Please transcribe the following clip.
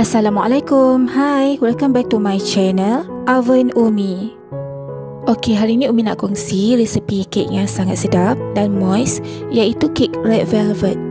Assalamualaikum. Hi, welcome back to my channel Oven Umi. Okey, hari ni Umi nak kongsi resepi kek yang sangat sedap dan moist iaitu kek red velvet.